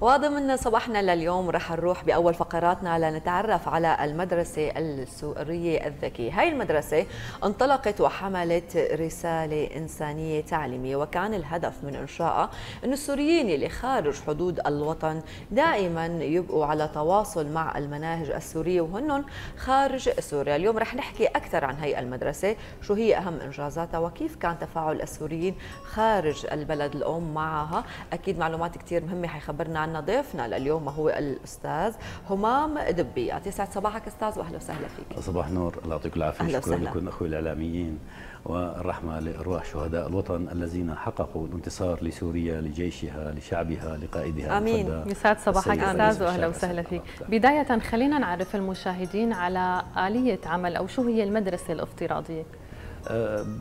وضمن صباحنا لليوم رح نروح بأول فقراتنا لنتعرف على المدرسة السورية الذكية، هاي المدرسة انطلقت وحملت رسالة إنسانية تعليمية وكان الهدف من انشائها انه السوريين اللي خارج حدود الوطن دائما يبقوا على تواصل مع المناهج السورية وهن خارج سوريا، اليوم رح نحكي أكثر عن هي المدرسة، شو هي أهم إنجازاتها وكيف كان تفاعل السوريين خارج البلد الأم معها، أكيد معلومات كثير مهمة حيخبرنا عنها. معنا ضيفنا لليوم هو الأستاذ همام دبي. يسعد صباحك أستاذ وأهلا وسهلا فيك. صباح نور الله يعطيك العافية. شكرا لكم أخوي الإعلاميين والرحمة لأرواح شهداء الوطن الذين حققوا الانتصار لسوريا لجيشها لشعبها لقائدها آمين. يسعد صباحك أستاذ وأهلا وسهلا فيك. بداية خلينا نعرف المشاهدين على آلية عمل أو شو هي المدرسة الافتراضية؟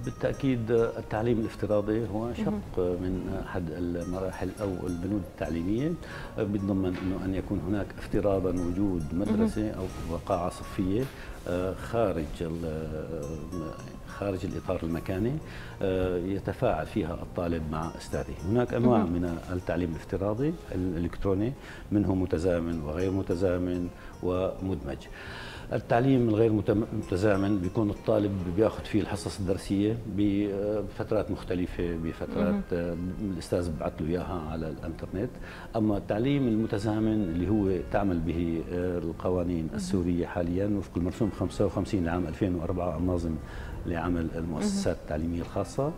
بالتأكيد التعليم الافتراضي هو شق من أحد المراحل أو البنود التعليمية بيتضمن إنه أن يكون هناك افتراضا وجود مدرسة أو قاعه صفية آه، خارج خارج الإطار المكاني يتفاعل فيها الطالب مع أستاذه، هناك أنواع من التعليم الافتراضي الإلكتروني منه متزامن وغير متزامن ومدمج. التعليم الغير متزامن بيكون الطالب بياخذ فيه الحصص الدرسية بفترات مختلفة بفترات الأستاذ ببعث له إياها على الإنترنت. أما التعليم المتزامن اللي هو تعمل به القوانين السورية حاليا وفق المرسوم 55 لعام 2004 الناظم لعمل المؤسسات التعليمية الخاصة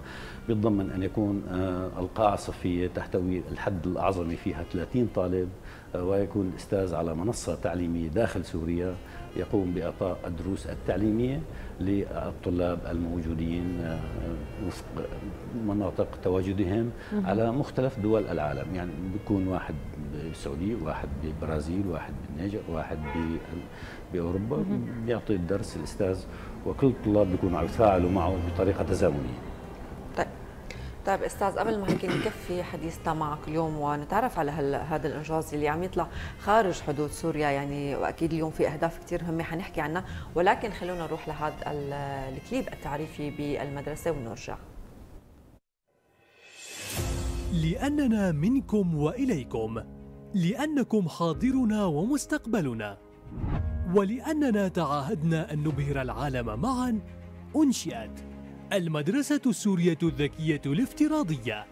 بيتضمن أن يكون آه، القاعه الصفيه تحتوي الحد الاعظمي فيها 30 طالب آه، ويكون الأستاذ على منصة تعليمية داخل سوريا يقوم بإعطاء الدروس التعليمية. للطلاب الموجودين آه، وفق مناطق تواجدهم على مختلف دول العالم. يعني بيكون واحد بالسعودية واحد بالبرازيل واحد بالنيجر واحد بأوروبا. بيعطي الدرس الأستاذ وكل الطلاب بيكونوا عم يتفاعلوا معه بطريقة تزامنية. طيب أستاذ قبل ما هيك نكفي حديثنا معك اليوم ونتعرف على هذا الإنجاز اللي عم يطلع خارج حدود سوريا. يعني وأكيد اليوم في أهداف كثير مهمة حنحكي عنها ولكن خلونا نروح لهذا الكليب التعريفي بالمدرسة ونرجع. لأننا منكم وإليكم لأنكم حاضرنا ومستقبلنا ولأننا تعاهدنا أن نبهر العالم معا أنشئت المدرسة السورية الذكية الافتراضية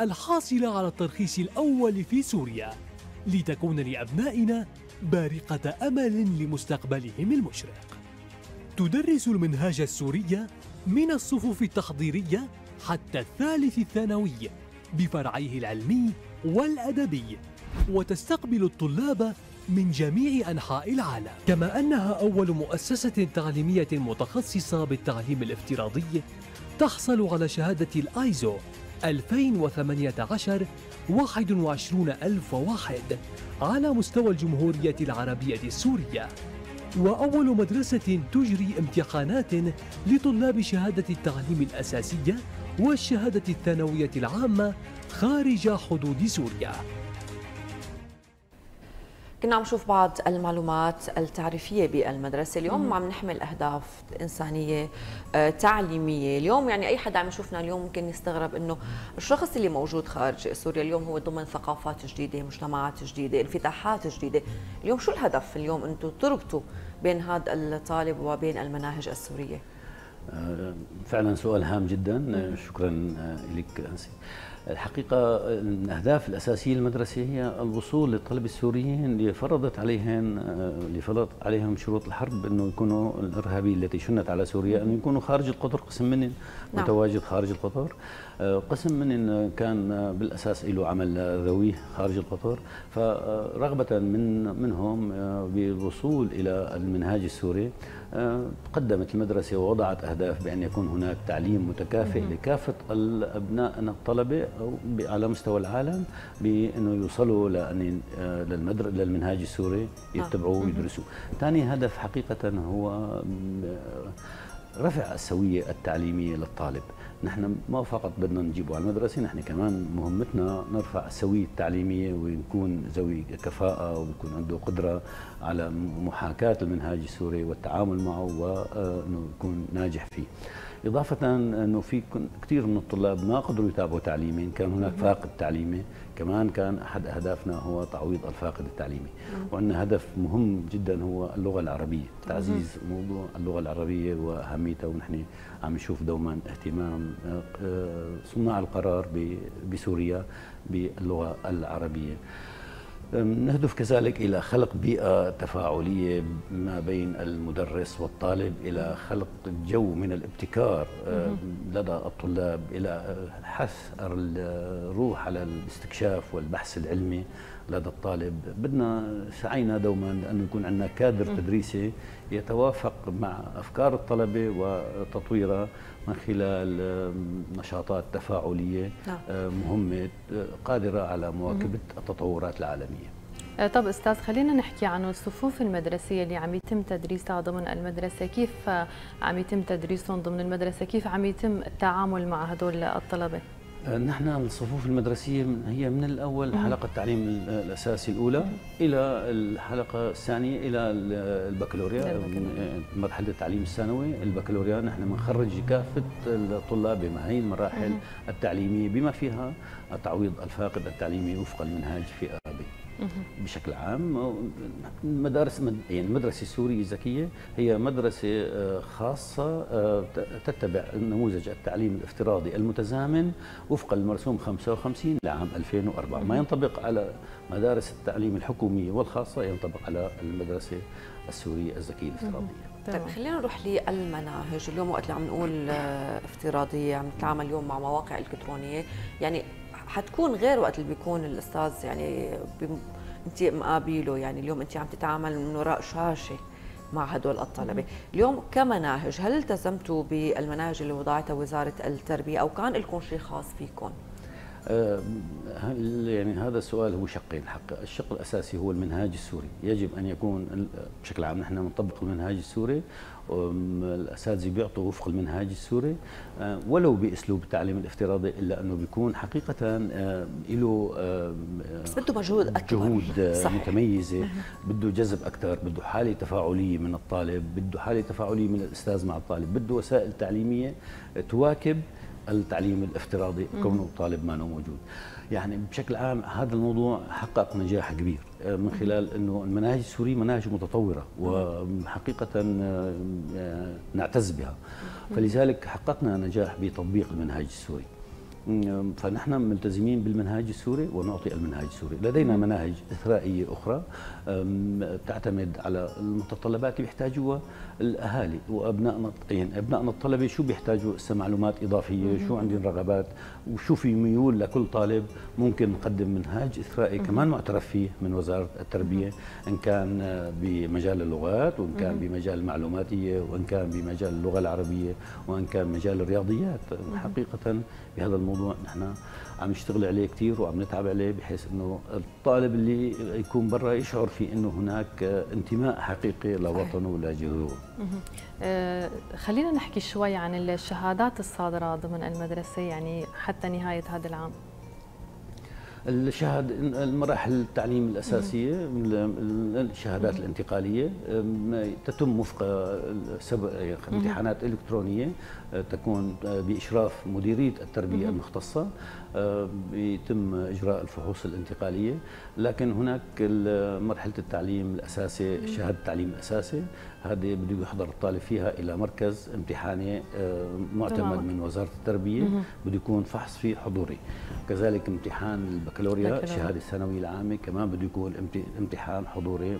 الحاصلة على الترخيص الأول في سوريا لتكون لأبنائنا بارقة أمل لمستقبلهم المشرق. تدرس المنهاج السورية من الصفوف التحضيرية حتى الثالث الثانوي بفرعيه العلمي والأدبي وتستقبل الطلاب من جميع أنحاء العالم. كما أنها أول مؤسسة تعليمية متخصصة بالتعليم الافتراضي تحصل على شهادة الآيزو 2018 21001 على مستوى الجمهورية العربية السورية. وأول مدرسة تجري امتحانات لطلاب شهادة التعليم الأساسية والشهادة الثانوية العامة خارج حدود سوريا. كنا عم نشوف بعض المعلومات التعريفية بالمدرسة. اليوم عم نحمل أهداف إنسانية آه، تعليمية. اليوم يعني أي حدا عم يشوفنا اليوم ممكن يستغرب إنه الشخص اللي موجود خارج سوريا اليوم هو ضمن ثقافات جديدة مجتمعات جديدة انفتاحات جديدة. اليوم شو الهدف اليوم أنتم تربطوا بين هذا الطالب وبين المناهج السورية؟ آه، فعلا سؤال هام جدا. شكرا آه، لك أنسي. الحقيقة الأهداف الأساسية للمدرسة هي الوصول للطلبة السوريين اللي فرضت عليهم اللي فرضت عليهم شروط الحرب أنه يكونوا الإرهابية التي شنت على سوريا أنه يكونوا خارج القطر قسم من نعم. متواجد خارج القطر قسم من كان بالأساس له عمل ذويه خارج القطر فرغبة من منهم بالوصول إلى المنهاج السوري قدمت المدرسة ووضعت أهداف بأن يكون هناك تعليم متكافئ لكافة الأبناء الطلبة على مستوى العالم بأنه يوصلوا لأن للمنهاج السوري يتبعوه ويدرسوه. ثاني هدف حقيقة هو رفع السوية التعليمية للطالب. نحن ما فقط بدنا نجيبه على المدرسة نحن كمان مهمتنا نرفع السوية التعليمية ونكون ذوي كفاءة ويكون عنده قدرة على محاكاة المنهاج السوري والتعامل معه وأنه يكون ناجح فيه. إضافة أنه في كثير من الطلاب ما قدروا يتابعوا تعليمين كان هناك فاقد تعليمي. كمان كان أحد أهدافنا هو تعويض الفاقد التعليمي. وعندنا هدف مهم جدا هو اللغة العربية. تعزيز موضوع اللغة العربية وأهميتها ونحن عم نشوف دوما اهتمام آه، صناع القرار بسوريا باللغة العربية. نهدف كذلك إلى خلق بيئة تفاعلية ما بين المدرس والطالب إلى خلق جو من الابتكار لدى الطلاب إلى حث الروح على الاستكشاف والبحث العلمي لدى الطالب. بدنا سعينا دوما أن يكون عندنا كادر تدريسي يتوافق مع أفكار الطلبة وتطويرها من خلال نشاطات تفاعلية نعم. آه، مهمة آه، قادرة على مواكبة التطورات العالمية. آه، طب أستاذ خلينا نحكي عن الصفوف المدرسية اللي عم يتم تدريسها ضمن المدرسة. كيف عم يتم تدريسهم ضمن المدرسة؟ كيف عم يتم التعامل مع هدول الطلبة؟ نحن الصفوف المدرسية هي من الأول حلقة التعليم الأساسي الأولى إلى الحلقة الثانية إلى البكالوريا مرحلة التعليم الثانوي. البكالوريا نحن بنخرج كافة الطلاب بهي المراحل التعليمية بما فيها تعويض الفاقد التعليمي وفق المنهاج في بشكل عام مدارس يعني المدرسة السوريه الذكيه هي مدرسة آه، خاصة آه، تتبع نموذج التعليم الافتراضي المتزامن وفق المرسوم 55 لعام 2004 ما ينطبق على مدارس التعليم الحكومية والخاصة ينطبق على المدرسة السورية الذكية الافتراضية. طيب خلينا نروح للمناهج. اليوم وقت اللي عم نقول آه، افتراضية عم نتعامل اليوم مع مواقع إلكترونية. يعني حتكون غير وقت اللي بيكون الأستاذ يعني انت مقابله يعني اليوم انت عم تتعامل من وراء شاشة مع هدول الطلبة، اليوم كمناهج هل التزمتوا بالمناهج اللي وضعتها وزارة التربية أو كان لكم شيء خاص فيكم؟ أه يعني هذا السؤال هو شقين الحق الشق الأساسي هو المنهاج السوري. يجب أن يكون بشكل عام نحن نطبق المنهاج السوري الأساتذة بيعطوا وفق المنهاج السوري. آه، ولو بأسلوب التعليم الافتراضي إلا أنه بيكون حقيقة آه، له آه، بس بده مجهود أكبر. جهود صحيح. متميزة. بده جذب أكثر بده حالة تفاعلية من الطالب بده حالة تفاعلية من الأستاذ مع الطالب بده وسائل تعليمية تواكب التعليم الافتراضي كونه الطالب ما موجود. يعني بشكل عام هذا الموضوع حقق نجاح كبير آه، من خلال إنه المناهج السورية مناهج متطورة وحقيقه آه، آه، نعتز بها. فلذلك حققنا نجاح بتطبيق المنهاج السوري فنحن ملتزمين بالمنهاج السوري ونعطي المنهاج السوري. لدينا مناهج إثرائية أخرى تعتمد على المتطلبات اللي بيحتاجوها الأهالي وأبنائنا يعني أبنائنا الطلبة شو بيحتاجوا؟ معلومات إضافية شو عندهم رغبات؟ وشو في ميول لكل طالب ممكن نقدم منهاج إثرائي كمان معترف فيه من وزارة التربية إن كان بمجال اللغات وإن كان بمجال المعلوماتية وإن كان بمجال اللغة العربية وإن كان مجال الرياضيات. حقيقة بهذا الموضوع نحن عم نشتغل عليه كثير وعم نتعب عليه بحيث إنه الطالب اللي يكون برا يشعر في إنه هناك انتماء حقيقي لوطنه ولجذوره. آه خلينا نحكي شوي عن الشهادات الصادرة ضمن المدرسة يعني حتى نهاية هذا العام. الشهاد المراحل التعليم الأساسية الشهادات الانتقالية تتم وفق امتحانات إلكترونية تكون بإشراف مديرية التربية المختصة بيتم إجراء الفحوص الانتقالية. لكن هناك مرحلة التعليم الاساسي شهادة التعليم الاساسي هذه بده يحضر الطالب فيها إلى مركز امتحاني آه، معتمد من وزارة التربية. بده يكون فحص فيه حضوري. كذلك امتحان البكالوريا الشهاده الثانوية العامة كمان بده يكون امتحان حضوري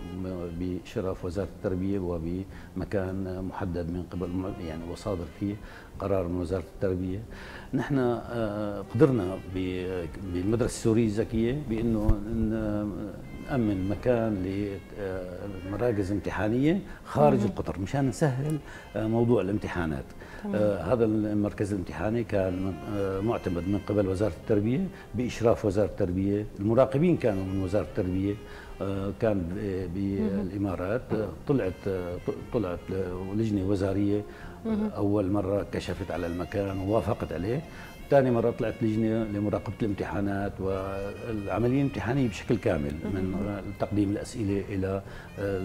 بشرف وزارة التربية وبمكان محدد من قبل يعني وصادر فيه قرار من وزارة التربية. نحن آه، قدرنا بالمدرسة السوريه الذكية بإنه نأمن مكان لمراكز امتحانية خارج القطر مشان نسهل آه، موضوع الامتحانات. آه هذا المركز الامتحاني كان آه معتمد من قبل وزارة التربية بإشراف وزارة التربية. المراقبين كانوا من وزارة التربية آه كان بالإمارات. طلعت طلعت لجنة وزارية. أول مرة كشفت على المكان ووافقت عليه. ثاني مرة طلعت لجنة لمراقبة الامتحانات والعملية الامتحانية بشكل كامل من تقديم الأسئلة إلى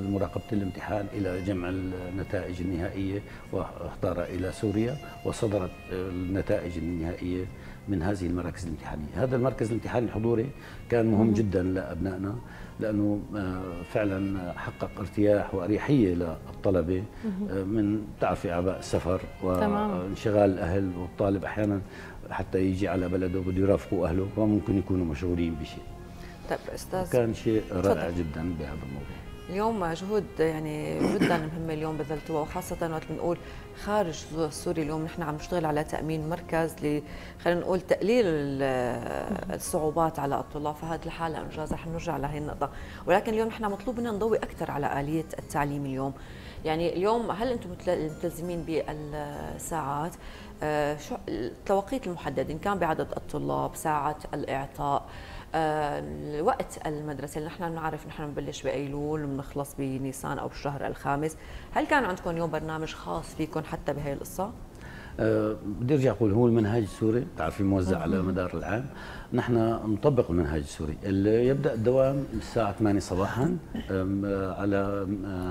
مراقبه الامتحان إلى جمع النتائج النهائية واحضارها إلى سوريا وصدرت النتائج النهائية من هذه المراكز الامتحانية، هذا المركز الامتحاني الحضوري كان مهم جدا لأبنائنا لأنه آه، فعلا حقق ارتياح وأريحية للطلبة آه، من تعرفي أعباء السفر وانشغال الأهل والطالب أحيانا. حتى يجي على بلده بده يرافقوا أهله وممكن يكونوا مشغولين بشيء. طيب أستاذ كان شيء رائع جدا بهذا الموضوع. اليوم جهود يعني جدا مهمه اليوم بذلتوها وخاصة وقت بنقول خارج سوريا اليوم نحن عم نشتغل على تأمين مركز ل خلينا نقول تقليل الصعوبات على الطلاب فهذه الحاله أنجاز رح نرجع لهي النقطة ولكن اليوم نحن مطلوب منا نضوي أكثر على آلية التعليم اليوم يعني اليوم هل أنتم ملتزمين بالساعات؟ آه، شو التوقيت المحدد إن كان بعدد الطلاب ساعة الإعطاء آه، المدرسة اللي نحن بنعرف نحن بنبلش بايلول وبنخلص بنيسان أو بالشهر الخامس. هل كان عندكم اليوم برنامج خاص فيكم حتى بهي القصة؟ بدي أرجع أقول هو المنهاج السوري. بتعرفي موزع على مدار العام. نحن نطبق المنهاج السوري. اللي يبدأ الدوام الساعة 8 صباحا على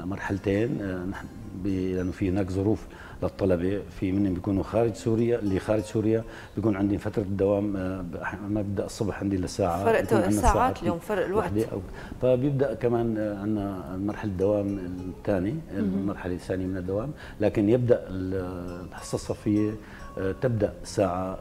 مرحلتين. أه، نحن لأنه في هناك ظروف للطلبة في منهم بيكونوا خارج سوريا اللي خارج سوريا بيكون عندي فترة الدوام آه، ما ببدا الصبح عندي لساعة فرق الساعات اليوم فرق الوقت. فبيبدأ كمان آه، عندنا مرحلة الدوام الثاني المرحلة الثانية من الدوام لكن يبدأ الحصة الصفيه آه، تبدأ ساعة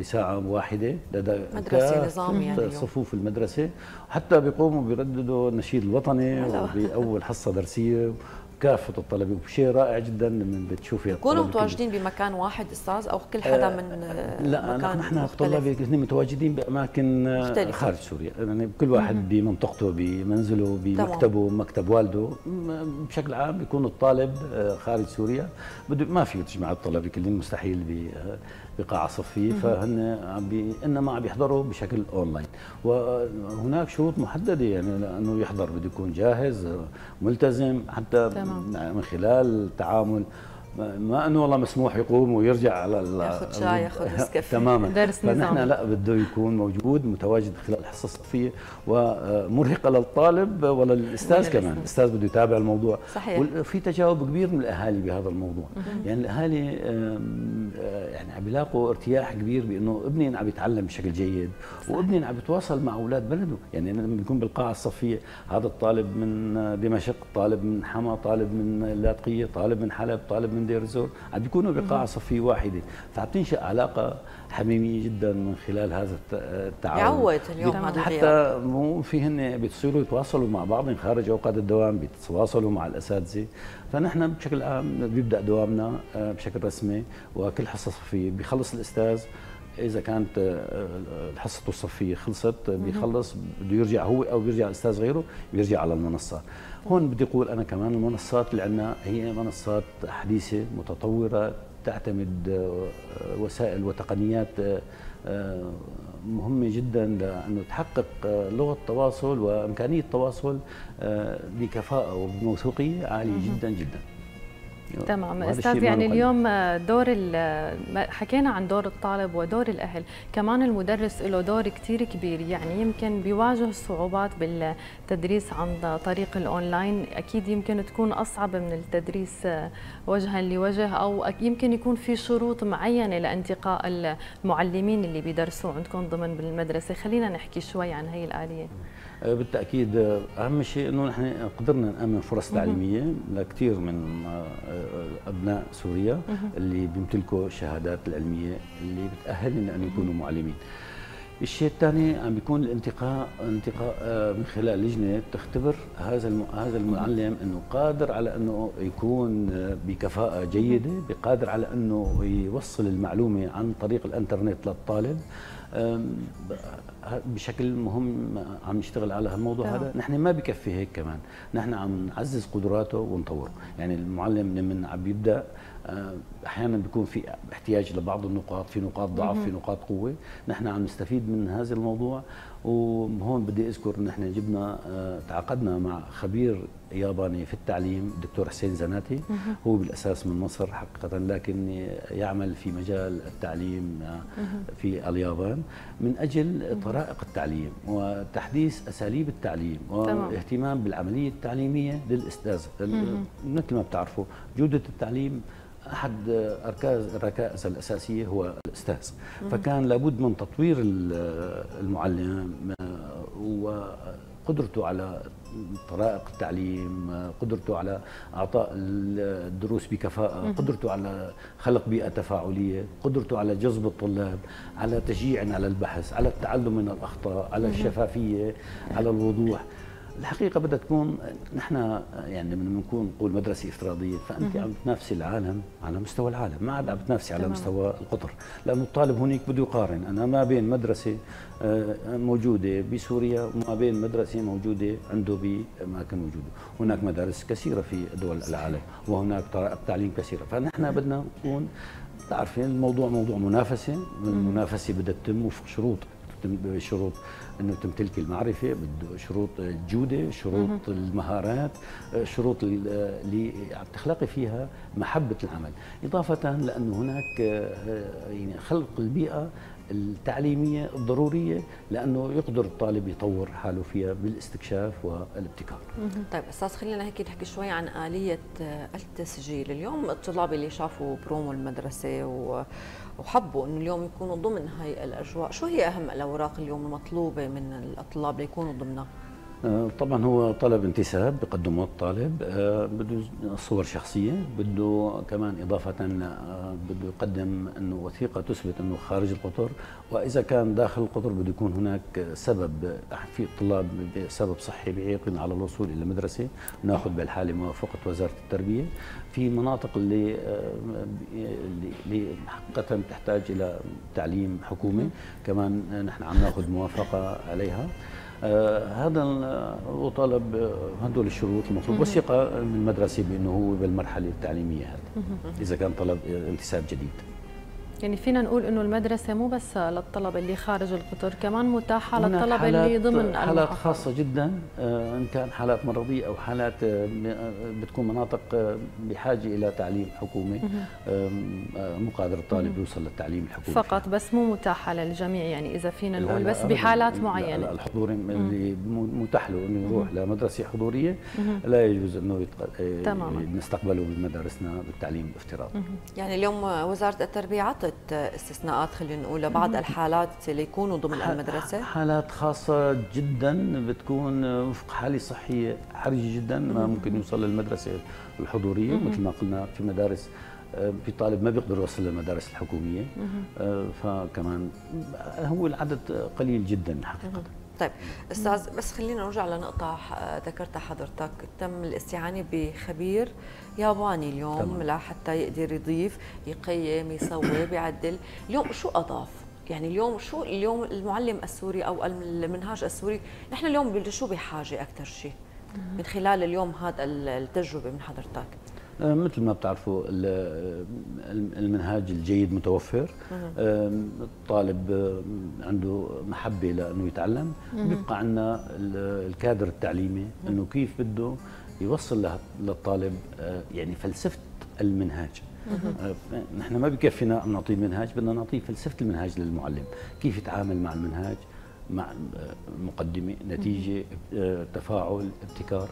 بساعة واحدة. لدى مدرسة نظام يعني صفوف المدرسة. حتى بيقوموا بيرددوا النشيد الوطني وبأول حصة درسية. كافة الطلبه وشيء رائع جدا لما بتشوفي يكونوا متواجدين بمكان واحد أستاذ أو كل حدا من آه لا مكان نحن الطلبه متواجدين بأماكن مختلفة. خارج سوريا. يعني كل واحد مم. بمنطقته بمنزله بمكتبه مكتب والده. بشكل عام بيكون الطالب آه، خارج سوريا. بده ما في تجمع الطلبه كلهم مستحيل بقاعة صفية فهن عم إنما عم بيحضروا بشكل أونلاين وهناك شروط محددة يعني لأنه يحضر بده يكون جاهز ملتزم حتى تمام. من خلال التعامل ما أنه والله مسموح يقوم ويرجع على ياخذ شاي ياخذ نسكافيه. تماما. درس فنحن لا بده يكون موجود متواجد خلال الحصه الصفيه ومرهقه للطالب وللأستاذ كمان. الأستاذ بده يتابع الموضوع. صحيح. وفي تجاوب كبير من الأهالي بهذا الموضوع. يعني الأهالي يعني عم يلاقوا ارتياح كبير بأنه ابني عم يتعلم بشكل جيد وابني عم يتواصل مع أولاد بلده. يعني لما بنكون بالقاعة الصفية هذا الطالب من دمشق طالب من حما طالب من اللاذقية طالب من حلب طالب من دير الزور عم بيكونوا بقاعه صفيه واحدة فعم تنشا علاقة حميمية جدا من خلال هذا التعاون. يعود اليوم هذا حتى مو في هن بيتصلوا يتواصلوا مع بعض خارج أوقات الدوام بيتواصلوا مع الأساتذة. فنحن بشكل عام بيبدأ دوامنا آه، بشكل رسمي وكل حصة صفية. بيخلص الأستاذ إذا كانت آه، حصته الصفية خلصت بيخلص بده يرجع هو أو بيرجع الأستاذ غيره بيرجع على المنصة. هون بدي أقول أنا كمان المنصات اللي عندنا هي منصات حديثة متطورة تعتمد آه، وسائل وتقنيات آه، مهمة جدا لأنه تحقق لغة تواصل وإمكانية تواصل بكفاءة وبموثوقية عالية جدا جدا. تمام. أستاذ يعني اليوم دور حكينا عن دور الطالب ودور الأهل. كمان المدرس له دور كثير كبير. يعني يمكن بيواجه صعوبات بالتدريس عن طريق الأونلاين. أكيد يمكن تكون أصعب من التدريس وجها لوجه أو يمكن يكون في شروط معينة لانتقاء المعلمين اللي بيدرسوا عندكم ضمن بالمدرسة. خلينا نحكي شوي عن هي الآلية. آه، بالتأكيد آه، أهم شيء إنه نحن قدرنا نأمن فرص تعليمية لكثير من آه، أبناء سوريا اللي بيمتلكوا الشهادات العلمية اللي بتاهلهم لأن يكونوا معلمين. الشيء الثاني عم بيكون الانتقاء انتقاء من خلال لجنة تختبر هذا هذا المعلم إنه قادر على إنه يكون بكفاءة جيدة، بقادر على إنه يوصل المعلومة عن طريق الإنترنت للطالب. بشكل مهم عم نشتغل على هالموضوع طبعا. هذا. نحن ما بكفي هيك كمان. نحن عم نعزز قدراته ونطوره. يعني المعلم لما عم بيبدا آه، أحيانا بيكون في احتياج لبعض النقاط في نقاط ضعف في نقاط قوة. نحن عم نستفيد من هذا الموضوع. وهون بدي أذكر ان إحنا جبنا آه، تعاقدنا مع خبير ياباني في التعليم الدكتور حسين زناتي. هو بالأساس من مصر حقيقة لكن يعمل في مجال التعليم آه، في اليابان. من أجل طرائق التعليم وتحديث أساليب التعليم واهتمام بالعملية التعليمية للأستاذ. مثل ما بتعرفوا جودة التعليم أحد اركاز الركائز الأساسية هو الأستاذ. فكان لابد من تطوير المعلم وقدرته على طرائق التعليم قدرته على إعطاء الدروس بكفاءة قدرته على خلق بيئة تفاعلية قدرته على جذب الطلاب على تشجيع على البحث على التعلم من الأخطاء على الشفافية على الوضوح. الحقيقة بدها تكون نحن يعني لما نكون نقول مدرسة إفتراضية فأنت عم تنافسي العالم على مستوى العالم ما عاد عم تنافسي على مستوى القطر. لأنه الطالب هناك بده يقارن. أنا ما بين مدرسة آه، موجودة بسوريا وما بين مدرسة موجودة عنده بأماكن وجوده هناك مدارس كثيرة في دول العالم وهناك طرائق تعليم كثيرة. فنحن بدنا نكون تعرفين الموضوع موضوع منافسة المنافسة بدها تتم وفق شروط شروط إنه تمتلك المعرفة بده شروط الجوده شروط المهارات شروط اللي عم تخلقي فيها محبة العمل. إضافة لأنه هناك يعني خلق البيئة التعليمية الضرورية لأنه يقدر الطالب يطور حاله فيها بالاستكشاف والابتكار. طيب أستاذ خلينا هيك نحكي شوي عن آلية التسجيل، اليوم الطلاب اللي شافوا برومو المدرسة و وحبوا إنه اليوم يكونوا ضمن هاي الأجواء، شو هي أهم الأوراق اليوم المطلوبة من الطلاب ليكونوا ضمنها؟ آه، طبعا هو طلب انتساب بقدمه الطالب آه، بده صور شخصية بده كمان إضافة آه، بده يقدم إنه وثيقة تثبت إنه خارج القطر وإذا كان داخل القطر بده يكون هناك سبب في الطلاب سبب صحي بيعيقنا على الوصول إلى المدرسة نأخذ بالحالة موافقه وزارة التربية. في مناطق اللي اللي حقيقة تحتاج إلى تعليم حكومي كمان نحن عم نأخذ موافقة عليها. هذا وطلب آه، هدول الشروط المطلوب وثيقه من المدرسة بأنه هو بالمرحله التعليميه هذه. إذا كان طلب انتساب جديد. يعني فينا نقول إنه المدرسة مو بس للطلبه اللي خارج القطر كمان متاحة للطلبه اللي ضمن حالات خاصة جدا آه، إن كان حالات مرضية أو حالات آه، آه، بتكون مناطق بحاجة إلى تعليم حكومي مو قادر الطالب يوصل للتعليم الحكومي. فقط بس مو متاحة للجميع يعني إذا فينا نقول بس بحالات معينة. الحضور اللي متاح له إنه يروح لمدرسة حضورية لا يجوز إنه نستقبله بمدارسنا بالتعليم الافتراضي يعني اليوم وزارة التربية عطت استثناءات خلينا نقول لبعض الحالات اللي يكونوا ضمن المدرسة؟ حالات خاصة جدا بتكون وفق حالة صحية حرجة جدا ما ممكن يوصل للمدرسة الحضورية مثل ما قلنا في مدارس آه، في طالب ما بيقدر يوصل للمدارس الحكومية. آه، فكمان هو العدد قليل جدا حقيقة. طيب أستاذ بس خلينا نرجع لنقطة ذكرتها حضرتك. تم الاستعانة بخبير ياباني اليوم طبعا. لحتى يقدر يضيف يقيم يسوي بيعدل. اليوم شو أضاف؟ يعني اليوم شو اليوم المعلم السوري أو المنهاج السوري نحن اليوم شو بحاجة أكثر شيء من خلال اليوم هذا التجربة من حضرتك. مثل ما بتعرفوا المنهاج الجيد متوفر. الطالب عنده محبة لأنه يتعلم. بيبقى عندنا الكادر التعليمي أنه كيف بده يوصل للطالب آه، يعني فلسفة المنهاج. آه، نحن ما بكفينا أن نعطيه منهاج بدنا نعطيه فلسفة المنهاج للمعلم. كيف يتعامل مع المنهاج؟ مع مقدمة نتيجة تفاعل ابتكار.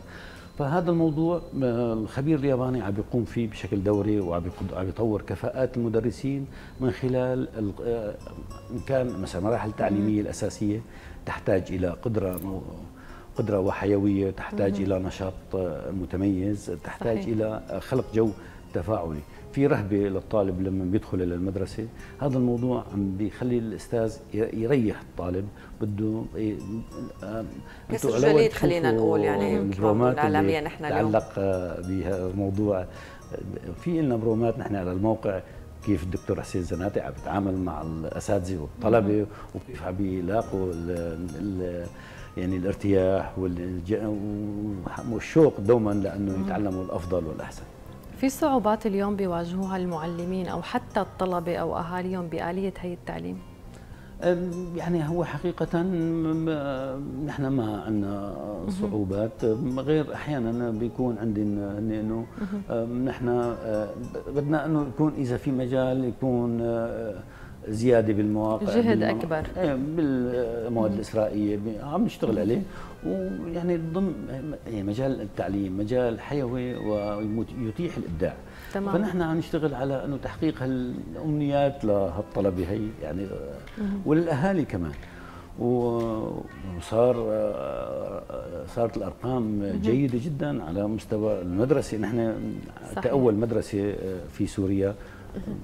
فهذا الموضوع آه، الخبير الياباني عم بيقوم فيه بشكل دوري وعم يطور كفاءات المدرسين من خلال آه، إن كان مثلا المراحل التعليميه الأساسية تحتاج إلى قدرة قدرة وحيوية تحتاج إلى نشاط آه، متميز تحتاج صحيح. إلى خلق جو تفاعلي. في رهبة للطالب لما بيدخل إلى المدرسة. هذا الموضوع عم بيخلي الأستاذ يريح الطالب بده كسر جليد خلينا نقول يعني العالمية نحن اليوم. تعلق بموضوع في لنا برومات نحن على الموقع كيف الدكتور حسين زناتي عم يتعامل مع الأساتذة والطلبة وكيف عم بيلاقوا يعني الارتياح والشوق دوما لأنه يتعلموا الأفضل والأحسن. في صعوبات اليوم بيواجهوها المعلمين أو حتى الطلبة أو أهاليهم بآلية هي التعليم؟ يعني هو حقيقة نحن ما عندنا صعوبات. غير أحيانا بيكون عندنا انه نحن آه، بدنا إنه يكون إذا في مجال يكون آه، زيادة بالمواقع جهد أكبر. إيه، بالمواد الإسرائيلية عم نشتغل عليه. ويعني ضمن يعني مجال التعليم مجال حيوي ويتيح الإبداع. تمام. فنحن عم نشتغل على إنه تحقيق هالأمنيات لهالطلبة هي يعني وللاهالي كمان. وصار صارت الأرقام جيدة جدا على مستوى المدرسة. نحن. كأول مدرسة في سوريا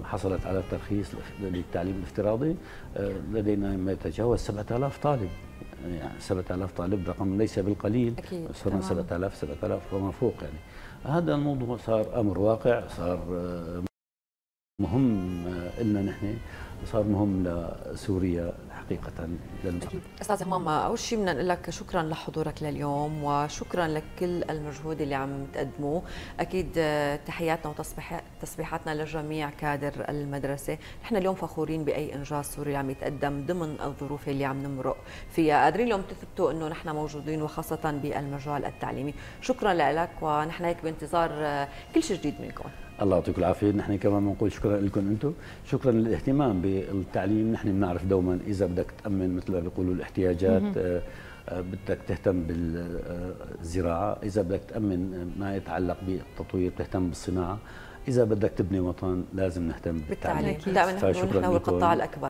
حصلت على الترخيص للتعليم الافتراضي لدينا ما يتجاوز 7000 طالب. يعني 7000 طالب رقم ليس بالقليل. أكيد صرنا 7000 7000 وما فوق يعني. هذا الموضوع صار أمر واقع صار مهم لنا نحن. صار مهم لسوريا حقيقة للمستقبل. أستاذ همام اول شيء بدنا نقول لك شكرا لحضورك لليوم وشكرا لكل المجهود اللي عم تقدموه. أكيد تحياتنا وتصبيحاتنا لجميع كادر المدرسة. نحن اليوم فخورين بأي إنجاز سوري عم يتقدم ضمن الظروف اللي عم نمرق فيها. قادرين اليوم تثبتوا إنه نحن موجودين وخاصة بالمجال التعليمي. شكرا لك ونحن هيك بانتظار كل شيء جديد منكم. الله يعطيكم العافية. نحن كمان بنقول شكرا لكم أنتم. شكرا للاهتمام بالتعليم. نحن بنعرف دوما إذا بدك تأمن مثل ما بيقولوا الاحتياجات آه، آه، بدك تهتم بالزراعة. إذا بدك تأمن ما يتعلق بالتطوير تهتم بالصناعة. إذا بدك تبني وطن لازم نهتم بالتعليم. بالتعليم. دائما نحن القطاع الأكبر.